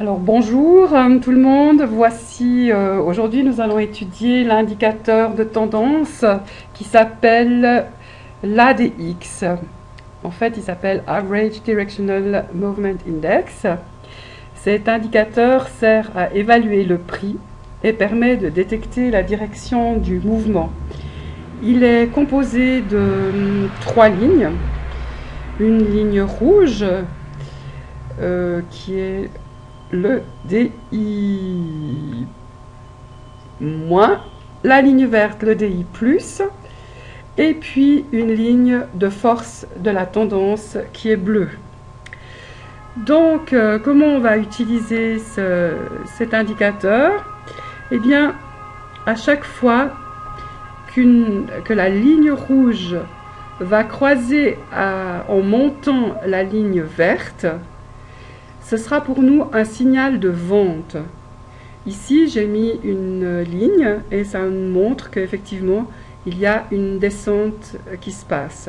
Alors bonjour euh, tout le monde, voici euh, aujourd'hui nous allons étudier l'indicateur de tendance qui s'appelle l'ADX. En fait il s'appelle Average Directional Movement Index. Cet indicateur sert à évaluer le prix et permet de détecter la direction du mouvement. Il est composé de hum, trois lignes. Une ligne rouge euh, qui est le DI moins, la ligne verte, le DI plus, et puis une ligne de force de la tendance qui est bleue. Donc, euh, comment on va utiliser cet indicateur? Eh bien, à chaque fois que la ligne rouge va croiser en montant la ligne verte, ce sera pour nous un signal de vente. Ici, j'ai mis une ligne et ça nous montre qu'effectivement, il y a une descente qui se passe.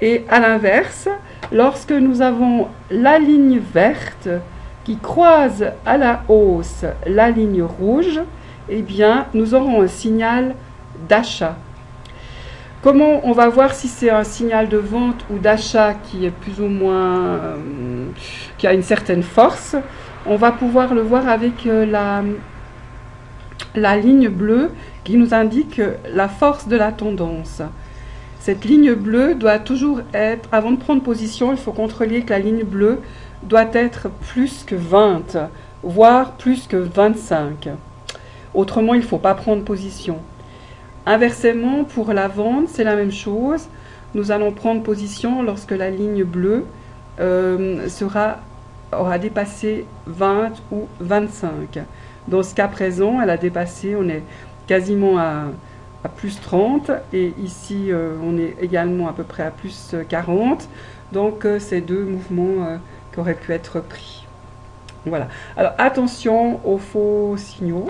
Et à l'inverse, lorsque nous avons la ligne verte qui croise à la hausse la ligne rouge, eh bien, nous aurons un signal d'achat. Comment on va voir si c'est un signal de vente ou d'achat qui est plus ou moins, euh, qui a une certaine force On va pouvoir le voir avec euh, la, la ligne bleue qui nous indique la force de la tendance. Cette ligne bleue doit toujours être, avant de prendre position, il faut contrôler que la ligne bleue doit être plus que 20, voire plus que 25. Autrement, il ne faut pas prendre position. Inversement, pour la vente, c'est la même chose. Nous allons prendre position lorsque la ligne bleue euh, aura dépassé 20 ou 25. Dans ce cas présent, elle a dépassé, on est quasiment à, plus 30 et ici euh, on est également à peu près à plus 40. Donc euh, ces deux mouvements qui auraient pu être pris. Voilà. Alors attention aux faux signaux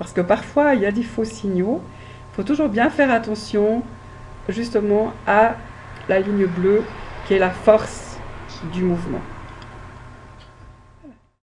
parce que parfois il y a des faux signaux faut toujours bien faire attention justement à la ligne bleue qui est la force du mouvement.